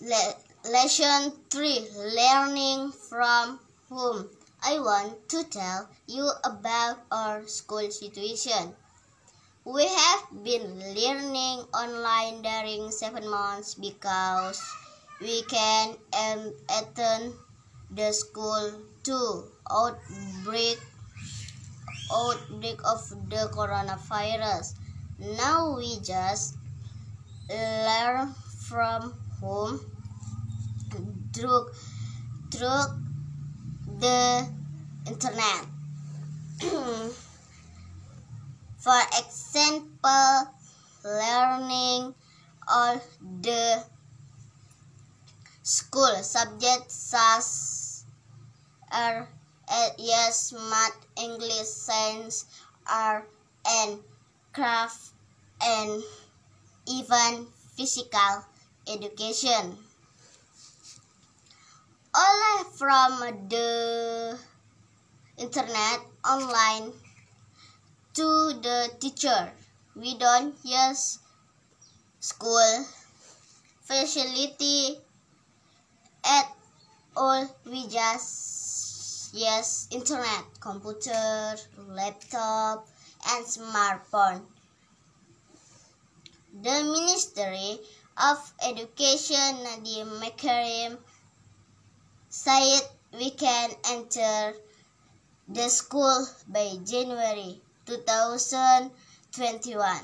Le- lesson 3 Learning from Home. I want to tell you about our school situation. We have been learning online during seven months because we can um, attend the school to outbreak outbreak of the coronavirus. Now we just learn from home through through the internet. For example, learning all the school subjects such as yes, math, English, science, art, and craft, and even physical education. All from the internet online to the teacher. We don't use school facility at all. We just use internet, computer, laptop, and smartphone. The Ministry of Education Nadiem Makarim said we can enter the school by January 2021.